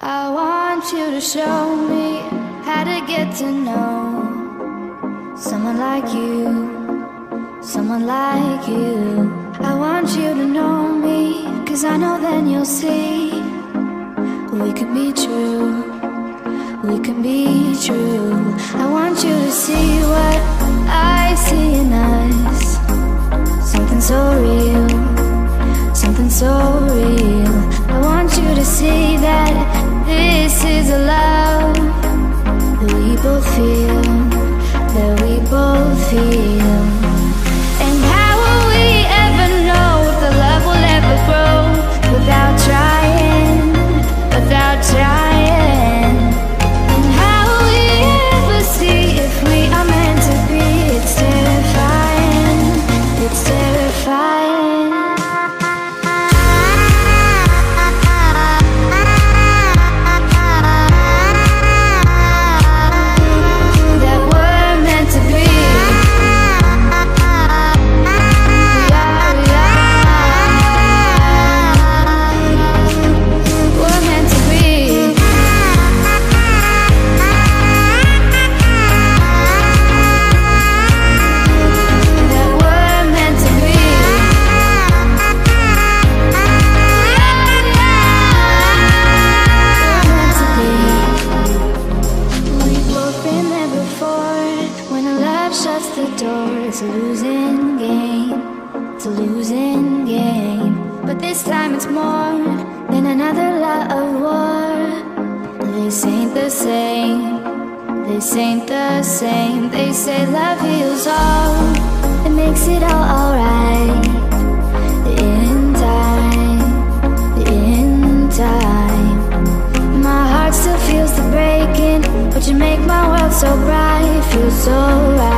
I want you to show me how to get to know someone like you, someone like you. I want you to know me, cause I know then you'll see we can be true, we can be true. I want you to see what I see in us, something so real something so real. I want you to see that this is a love that we both feel, ain't the same. This ain't the same. They say love heals all. It makes it all alright. In time. In time. My heart still feels the breaking, but you make my world so bright. Feels so right.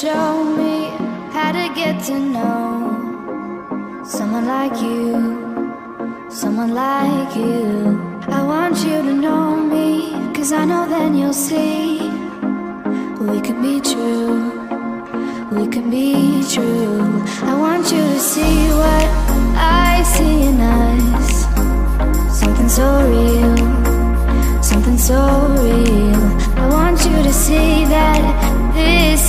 Show me how to get to know someone like you, someone like you. I want you to know me, cause I know then you'll see we can be true, we can be true. I want you to see what I see in us, something so real something so real. I want you to see that this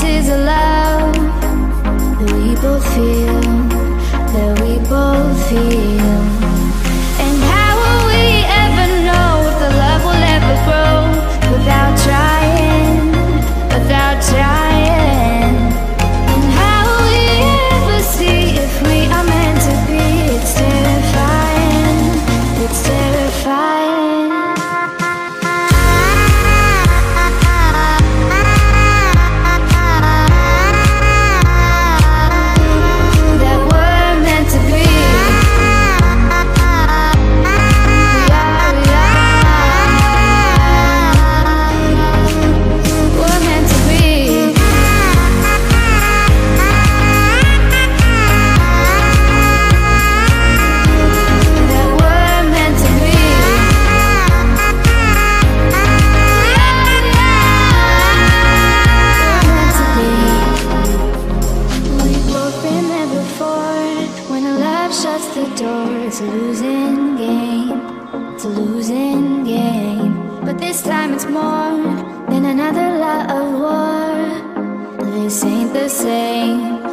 same.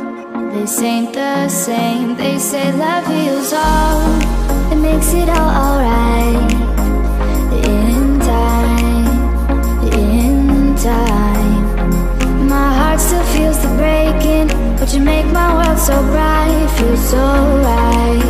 This ain't the same. They say love heals all. It makes it all alright. In time. In time. My heart still feels the breaking, but you make my world so bright. Feels so right,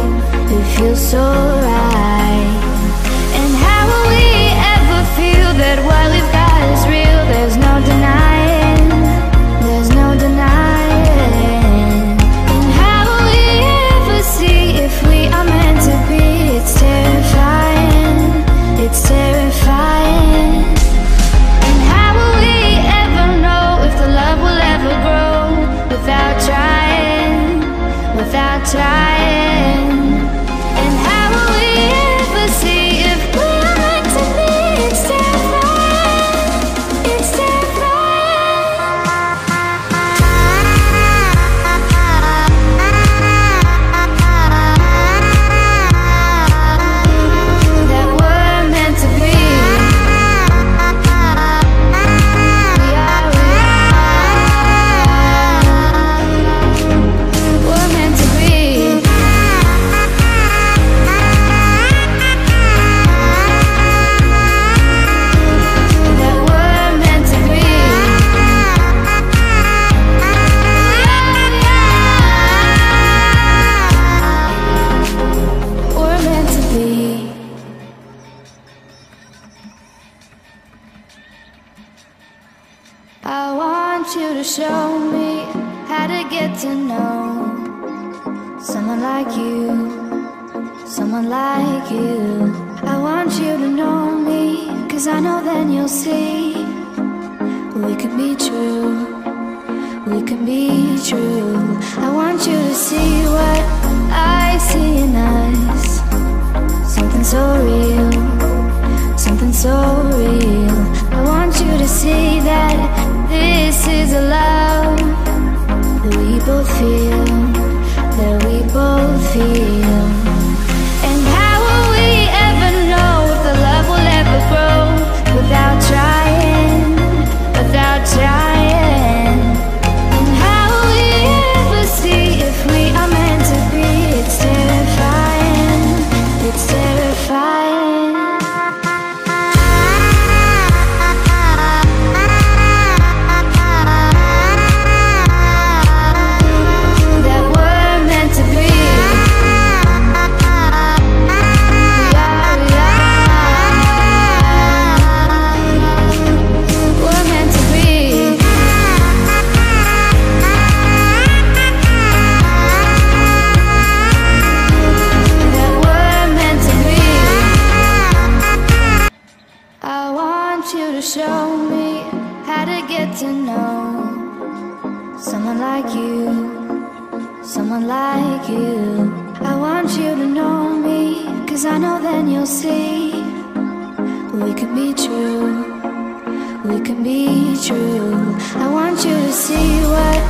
to know someone like you, someone like you. I want you to know me, cause I know then you'll see we can be true, we can be true. I want you to see what I see in us, something so real something so real. I want you to see that this is a both feel, show me how to get to know someone like you, someone like you. I want you to know me, cause I know then you'll see we can be true, we can be true. I want you to see what